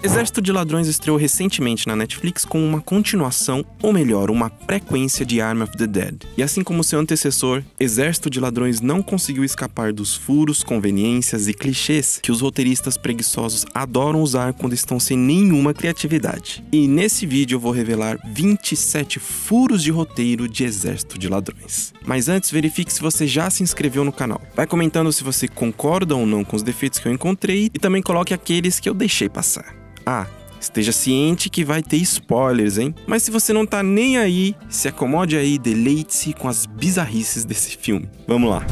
Exército de Ladrões estreou recentemente na Netflix com uma continuação, ou melhor, uma frequência de Arm of the Dead. E assim como seu antecessor, Exército de Ladrões não conseguiu escapar dos furos, conveniências e clichês que os roteiristas preguiçosos adoram usar quando estão sem nenhuma criatividade. E nesse vídeo eu vou revelar 27 furos de roteiro de Exército de Ladrões. Mas antes, verifique se você já se inscreveu no canal. Vai comentando se você concorda ou não com os defeitos que eu encontrei e também coloque aqueles que eu deixei passar. Ah, esteja ciente que vai ter spoilers, hein? Mas se você não tá nem aí, se acomode aí, deleite-se com as bizarrices desse filme. Vamos lá.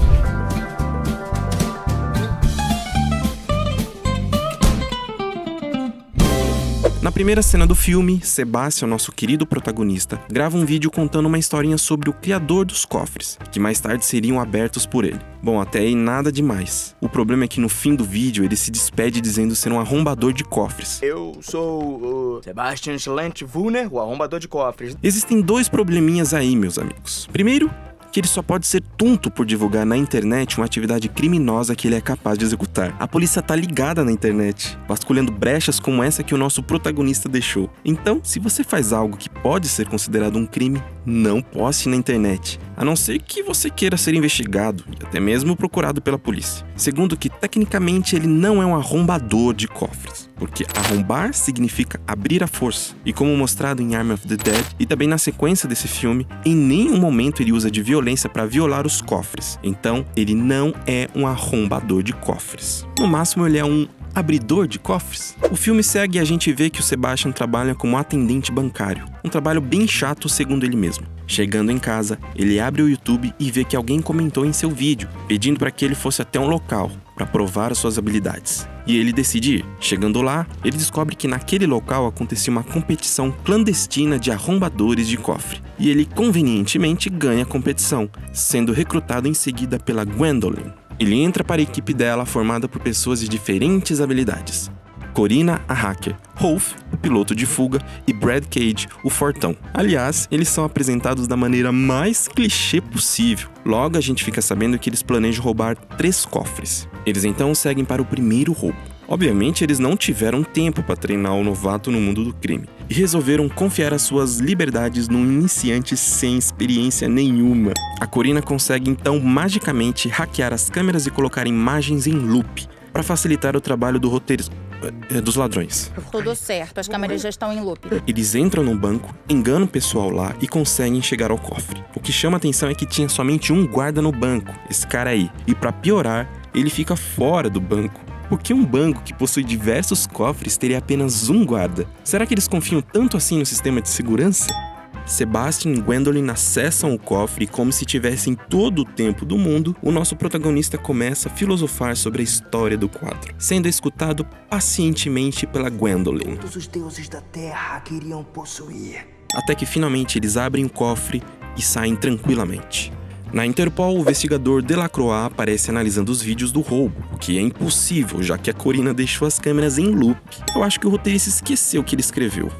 Primeira cena do filme, Sebastian, nosso querido protagonista, grava um vídeo contando uma historinha sobre o criador dos cofres, que mais tarde seriam abertos por ele. Bom, até aí nada demais. O problema é que no fim do vídeo ele se despede dizendo ser um arrombador de cofres. Eu sou o Sebastian Schlant Wuner, o arrombador de cofres. Existem dois probleminhas aí, meus amigos. Primeiro, que ele só pode ser tonto por divulgar na internet uma atividade criminosa que ele é capaz de executar. A polícia tá ligada na internet, vasculhando brechas como essa que o nosso protagonista deixou. Então, se você faz algo que pode ser considerado um crime, não poste na internet, a não ser que você queira ser investigado e até mesmo procurado pela polícia. Segundo, que tecnicamente ele não é um arrombador de cofres porque arrombar significa abrir a força. E como mostrado em Arm of the Dead e também na sequência desse filme, em nenhum momento ele usa de violência para violar os cofres. Então, ele não é um arrombador de cofres. No máximo, ele é um abridor de cofres. O filme segue e a gente vê que o Sebastian trabalha como atendente bancário, um trabalho bem chato segundo ele mesmo. Chegando em casa, ele abre o YouTube e vê que alguém comentou em seu vídeo, pedindo para que ele fosse até um local para provar suas habilidades. E ele decide ir. Chegando lá, ele descobre que naquele local acontecia uma competição clandestina de arrombadores de cofre. E ele convenientemente ganha a competição, sendo recrutado em seguida pela Gwendolyn, ele entra para a equipe dela formada por pessoas de diferentes habilidades. Corina, a hacker, Rolf, o piloto de fuga, e Brad Cage, o fortão. Aliás, eles são apresentados da maneira mais clichê possível. Logo, a gente fica sabendo que eles planejam roubar três cofres. Eles então seguem para o primeiro roubo. Obviamente, eles não tiveram tempo para treinar o novato no mundo do crime e resolveram confiar as suas liberdades num iniciante sem experiência nenhuma. A Corina consegue então magicamente hackear as câmeras e colocar imagens em loop para facilitar o trabalho do roteirista é, dos ladrões. Tudo certo, as câmeras já estão em loop. Eles entram no banco, enganam o pessoal lá e conseguem chegar ao cofre. O que chama atenção é que tinha somente um guarda no banco, esse cara aí. E para piorar, ele fica fora do banco. Por que um banco que possui diversos cofres teria apenas um guarda? Será que eles confiam tanto assim no sistema de segurança? Sebastian e Gwendolyn acessam o cofre e, como se tivessem todo o tempo do mundo, o nosso protagonista começa a filosofar sobre a história do quadro, sendo escutado pacientemente pela Gwendolyn. Todos os deuses da Terra queriam possuir. Até que finalmente eles abrem o cofre e saem tranquilamente. Na Interpol, o investigador Delacroix aparece analisando os vídeos do roubo, o que é impossível, já que a Corina deixou as câmeras em loop. Eu acho que o roteirista esqueceu o que ele escreveu.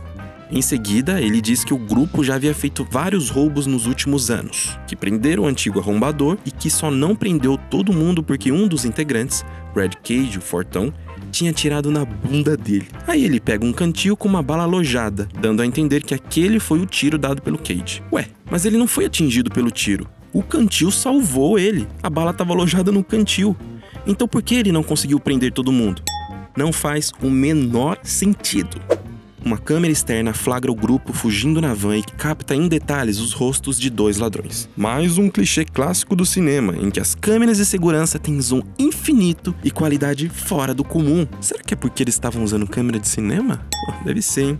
Em seguida, ele diz que o grupo já havia feito vários roubos nos últimos anos, que prenderam o antigo arrombador e que só não prendeu todo mundo porque um dos integrantes, Brad Cage, o Fortão, tinha tirado na bunda dele. Aí ele pega um cantil com uma bala alojada, dando a entender que aquele foi o tiro dado pelo Cage. Ué, mas ele não foi atingido pelo tiro. O cantil salvou ele. A bala estava alojada no cantil. Então por que ele não conseguiu prender todo mundo? Não faz o menor sentido. Uma câmera externa flagra o grupo fugindo na van e capta em detalhes os rostos de dois ladrões. Mais um clichê clássico do cinema, em que as câmeras de segurança têm zoom infinito e qualidade fora do comum. Será que é porque eles estavam usando câmera de cinema? Deve ser, hein?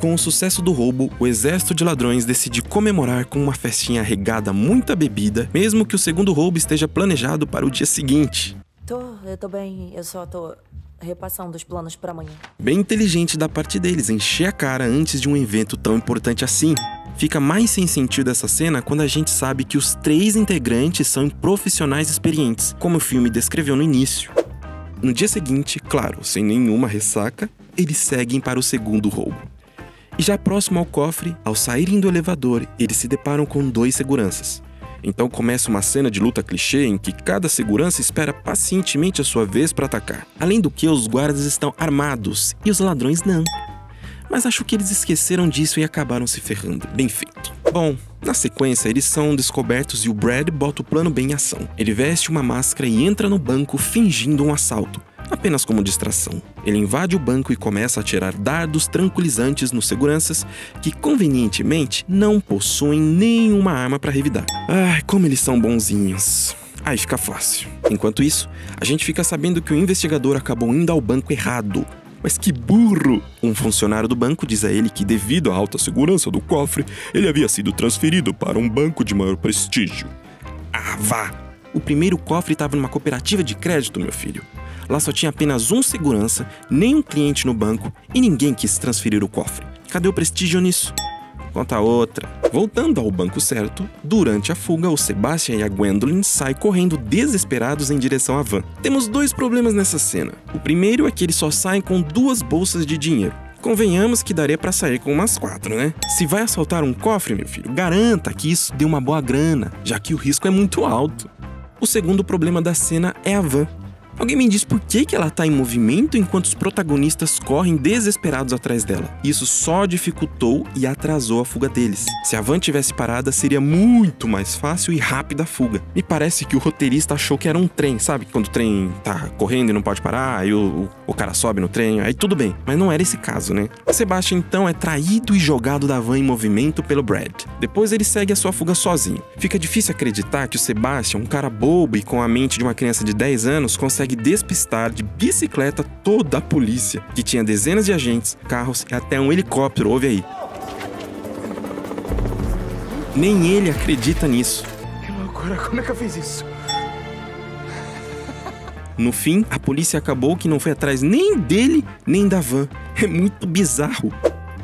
Com o sucesso do roubo, o exército de ladrões decide comemorar com uma festinha regada muita bebida, mesmo que o segundo roubo esteja planejado para o dia seguinte. Tô, eu tô bem, eu só tô repassando os planos para amanhã. Bem inteligente da parte deles encher a cara antes de um evento tão importante assim. Fica mais sem sentido essa cena quando a gente sabe que os três integrantes são profissionais experientes, como o filme descreveu no início. No dia seguinte, claro, sem nenhuma ressaca, eles seguem para o segundo roubo. E já próximo ao cofre, ao saírem do elevador, eles se deparam com dois seguranças. Então começa uma cena de luta clichê em que cada segurança espera pacientemente a sua vez para atacar. Além do que, os guardas estão armados e os ladrões não. Mas acho que eles esqueceram disso e acabaram se ferrando. Bem feito. Bom, na sequência, eles são descobertos e o Brad bota o plano bem em ação. Ele veste uma máscara e entra no banco fingindo um assalto, apenas como distração. Ele invade o banco e começa a tirar dardos tranquilizantes nos seguranças que, convenientemente, não possuem nenhuma arma para revidar. Ai, como eles são bonzinhos. Aí fica fácil. Enquanto isso, a gente fica sabendo que o investigador acabou indo ao banco errado, mas que burro! Um funcionário do banco diz a ele que, devido à alta segurança do cofre, ele havia sido transferido para um banco de maior prestígio. Ah, vá! O primeiro cofre estava numa cooperativa de crédito, meu filho. Lá só tinha apenas um segurança, nenhum cliente no banco e ninguém quis transferir o cofre. Cadê o prestígio nisso? Conta outra. Voltando ao banco certo, durante a fuga, o Sebastian e a Gwendolyn saem correndo desesperados em direção à van. Temos dois problemas nessa cena. O primeiro é que eles só saem com duas bolsas de dinheiro. Convenhamos que daria para sair com umas quatro, né? Se vai assaltar um cofre, meu filho, garanta que isso dê uma boa grana, já que o risco é muito alto. O segundo problema da cena é a van. Alguém me diz por que, que ela está em movimento enquanto os protagonistas correm desesperados atrás dela. Isso só dificultou e atrasou a fuga deles. Se a van tivesse parada, seria muito mais fácil e rápida a fuga. Me parece que o roteirista achou que era um trem, sabe? Quando o trem tá correndo e não pode parar, aí o, o cara sobe no trem, aí tudo bem. Mas não era esse caso, né? O Sebastian então é traído e jogado da van em movimento pelo Brad. Depois ele segue a sua fuga sozinho. Fica difícil acreditar que o Sebastian, um cara bobo e com a mente de uma criança de 10 anos, consegue consegue despistar de bicicleta toda a polícia, que tinha dezenas de agentes, carros e até um helicóptero. Ouve aí. Nem ele acredita nisso. Que loucura, como é que eu fiz isso? No fim, a polícia acabou que não foi atrás nem dele, nem da van. É muito bizarro.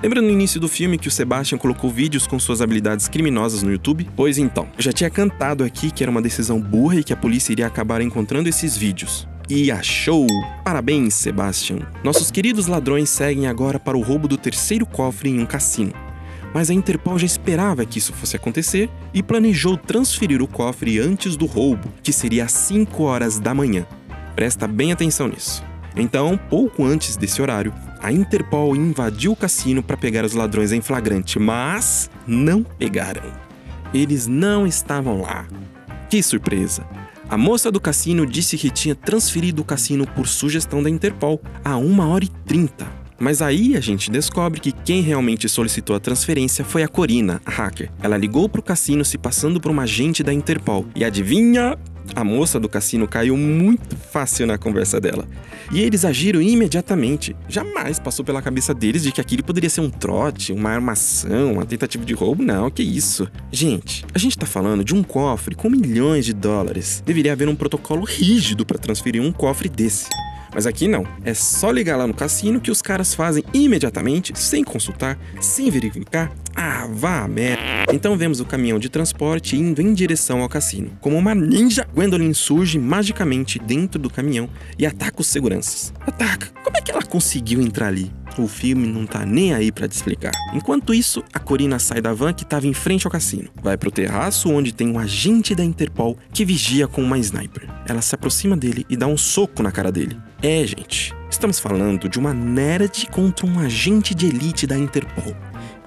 Lembra no início do filme que o Sebastian colocou vídeos com suas habilidades criminosas no YouTube? Pois então, eu já tinha cantado aqui que era uma decisão burra e que a polícia iria acabar encontrando esses vídeos. E achou! Parabéns, Sebastian! Nossos queridos ladrões seguem agora para o roubo do terceiro cofre em um cassino. Mas a Interpol já esperava que isso fosse acontecer e planejou transferir o cofre antes do roubo, que seria às 5 horas da manhã. Presta bem atenção nisso. Então, pouco antes desse horário, a Interpol invadiu o cassino para pegar os ladrões em flagrante, mas não pegaram. Eles não estavam lá. Que surpresa! A moça do cassino disse que tinha transferido o cassino por sugestão da Interpol a 1 hora e 30. Mas aí a gente descobre que quem realmente solicitou a transferência foi a Corina, a hacker. Ela ligou para o cassino se passando por uma agente da Interpol. E adivinha? A moça do cassino caiu muito fácil na conversa dela. E eles agiram imediatamente. Jamais passou pela cabeça deles de que aquilo poderia ser um trote, uma armação, uma tentativa de roubo. Não, que isso. Gente, a gente tá falando de um cofre com milhões de dólares. Deveria haver um protocolo rígido para transferir um cofre desse. Mas aqui não. É só ligar lá no cassino que os caras fazem imediatamente, sem consultar, sem verificar. Ah, vá merda. Então vemos o caminhão de transporte indo em direção ao cassino. Como uma ninja, Gwendolyn surge magicamente dentro do caminhão e ataca os seguranças. Ataca! Como é que ela conseguiu entrar ali? O filme não tá nem aí para te explicar. Enquanto isso, a Corina sai da van que estava em frente ao cassino. Vai pro terraço onde tem um agente da Interpol que vigia com uma sniper. Ela se aproxima dele e dá um soco na cara dele. É, gente, estamos falando de uma nerd contra um agente de elite da Interpol.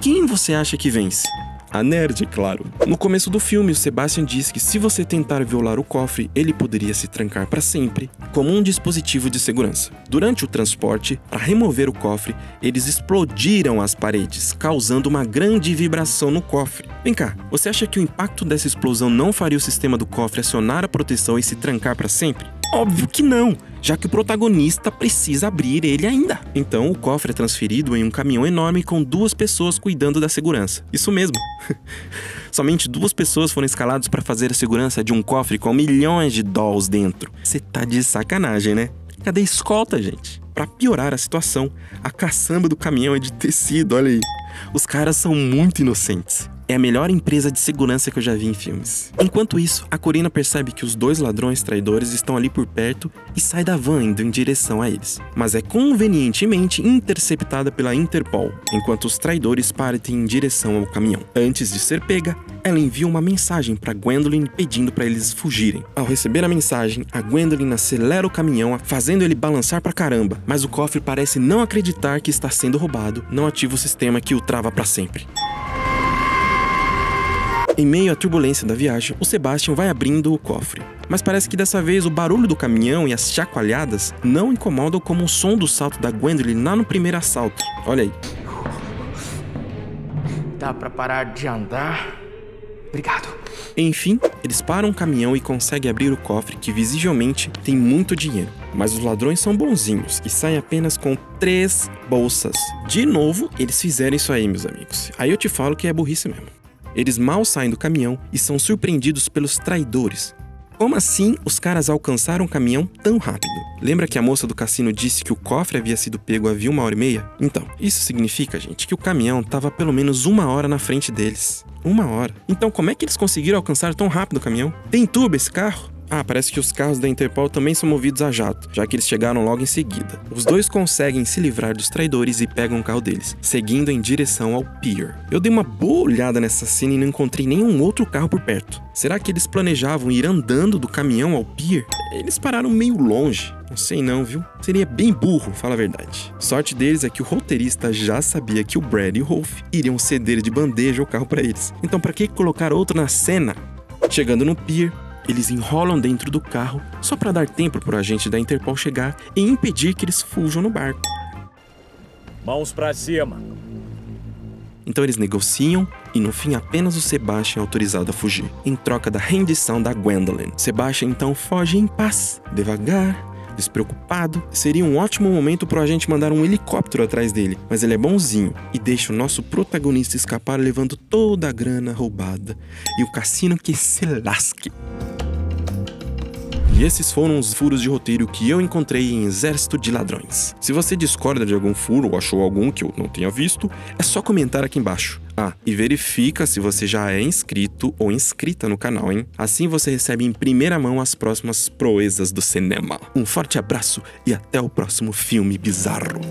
Quem você acha que vence? A nerd, claro. No começo do filme, o Sebastian diz que se você tentar violar o cofre, ele poderia se trancar para sempre, como um dispositivo de segurança. Durante o transporte, para remover o cofre, eles explodiram as paredes, causando uma grande vibração no cofre. Vem cá, você acha que o impacto dessa explosão não faria o sistema do cofre acionar a proteção e se trancar para sempre? Óbvio que não, já que o protagonista precisa abrir ele ainda. Então o cofre é transferido em um caminhão enorme com duas pessoas cuidando da segurança. Isso mesmo. Somente duas pessoas foram escaladas para fazer a segurança de um cofre com milhões de dolls dentro. Você tá de sacanagem, né? Cadê a escolta, gente? Para piorar a situação, a caçamba do caminhão é de tecido, olha aí. Os caras são muito inocentes. É a melhor empresa de segurança que eu já vi em filmes. Enquanto isso, a Corina percebe que os dois ladrões traidores estão ali por perto e sai da van indo em direção a eles. Mas é convenientemente interceptada pela Interpol, enquanto os traidores partem em direção ao caminhão. Antes de ser pega, ela envia uma mensagem para Gwendolyn pedindo para eles fugirem. Ao receber a mensagem, a Gwendolyn acelera o caminhão, fazendo ele balançar pra caramba, mas o cofre parece não acreditar que está sendo roubado, não ativa o sistema que o trava para sempre. Em meio à turbulência da viagem, o Sebastian vai abrindo o cofre. Mas parece que dessa vez o barulho do caminhão e as chacoalhadas não incomodam como o som do salto da Gwendolyn lá no primeiro assalto. Olha aí. Dá pra parar de andar? Obrigado. Enfim, eles param o caminhão e conseguem abrir o cofre que visivelmente tem muito dinheiro. Mas os ladrões são bonzinhos e saem apenas com três bolsas. De novo, eles fizeram isso aí, meus amigos. Aí eu te falo que é burrice mesmo. Eles mal saem do caminhão e são surpreendidos pelos traidores. Como assim os caras alcançaram o caminhão tão rápido? Lembra que a moça do cassino disse que o cofre havia sido pego havia uma hora e meia? Então, isso significa, gente, que o caminhão estava pelo menos uma hora na frente deles. Uma hora. Então, como é que eles conseguiram alcançar tão rápido o caminhão? Tem tubo esse carro? Ah, parece que os carros da Interpol também são movidos a jato, já que eles chegaram logo em seguida. Os dois conseguem se livrar dos traidores e pegam o carro deles, seguindo em direção ao pier. Eu dei uma boa olhada nessa cena e não encontrei nenhum outro carro por perto. Será que eles planejavam ir andando do caminhão ao pier? Eles pararam meio longe. Não sei não, viu? Seria bem burro, fala a verdade. Sorte deles é que o roteirista já sabia que o Brad e o Rolf iriam ceder de bandeja o carro para eles. Então para que colocar outro na cena? Chegando no pier, eles enrolam dentro do carro só para dar tempo para o agente da Interpol chegar e impedir que eles fujam no barco. Mãos pra cima. Então eles negociam e no fim apenas o Sebastian é autorizado a fugir, em troca da rendição da Gwendolyn. Sebastian então foge em paz, devagar, despreocupado. Seria um ótimo momento para a gente mandar um helicóptero atrás dele, mas ele é bonzinho e deixa o nosso protagonista escapar levando toda a grana roubada e o cassino que se lasque. E esses foram os furos de roteiro que eu encontrei em Exército de Ladrões. Se você discorda de algum furo ou achou algum que eu não tenha visto, é só comentar aqui embaixo. Ah, e verifica se você já é inscrito ou inscrita no canal, hein? Assim você recebe em primeira mão as próximas proezas do cinema. Um forte abraço e até o próximo filme bizarro.